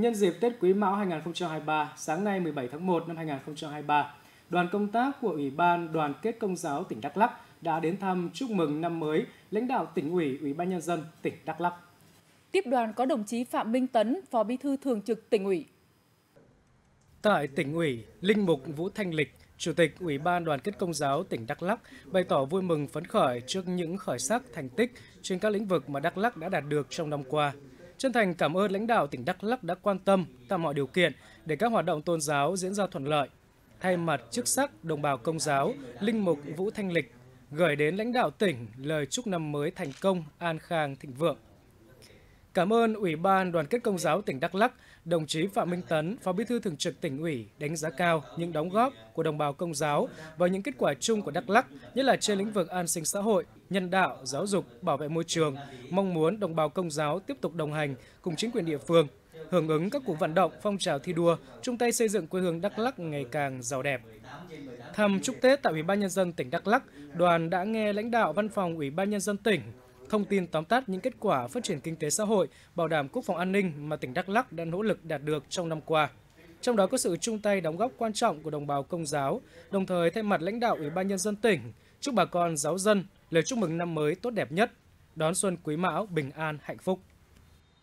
Nhân dịp Tết Quý Mão 2023, sáng nay 17 tháng 1 năm 2023, đoàn công tác của Ủy ban Đoàn kết Công giáo tỉnh Đắk Lắk đã đến thăm chúc mừng năm mới lãnh đạo tỉnh ủy, Ủy ban nhân dân tỉnh Đắk Lắk. Tiếp đoàn có đồng chí Phạm Minh Tấn, Phó Bí thư Thường trực tỉnh ủy. Tại tỉnh ủy, Linh mục Vũ Thanh Lịch, Chủ tịch Ủy ban Đoàn kết Công giáo tỉnh Đắk Lắk bày tỏ vui mừng phấn khởi trước những khởi sắc thành tích trên các lĩnh vực mà Đắk Lắk đã đạt được trong năm qua. Chân thành cảm ơn lãnh đạo tỉnh Đắk Lắk đã quan tâm, tạo mọi điều kiện để các hoạt động tôn giáo diễn ra thuận lợi. Thay mặt chức sắc đồng bào công giáo, Linh mục Vũ Thanh Lịch gửi đến lãnh đạo tỉnh lời chúc năm mới thành công, an khang, thịnh vượng. Cảm ơn Ủy ban Đoàn kết Công giáo tỉnh Đắk Lắk, đồng chí Phạm Minh Tấn, Phó Bí thư Thường trực tỉnh ủy đánh giá cao những đóng góp của đồng bào công giáo và những kết quả chung của Đắk Lắk, nhất là trên lĩnh vực an sinh xã hội, nhân đạo, giáo dục, bảo vệ môi trường. Mong muốn đồng bào công giáo tiếp tục đồng hành cùng chính quyền địa phương, hưởng ứng các cuộc vận động, phong trào thi đua, chung tay xây dựng quê hương Đắk Lắk ngày càng giàu đẹp. Thăm chúc Tết tại Ủy ban nhân dân tỉnh Đắk Lắk, đoàn đã nghe lãnh đạo Văn phòng Ủy ban nhân dân tỉnh thông tin tóm tắt những kết quả phát triển kinh tế xã hội, bảo đảm quốc phòng an ninh mà tỉnh Đắk Lắk đã nỗ lực đạt được trong năm qua. Trong đó có sự chung tay đóng góp quan trọng của đồng bào công giáo, đồng thời thay mặt lãnh đạo Ủy ban nhân dân tỉnh chúc bà con giáo dân lời chúc mừng năm mới tốt đẹp nhất, đón xuân Quý Mão bình an hạnh phúc.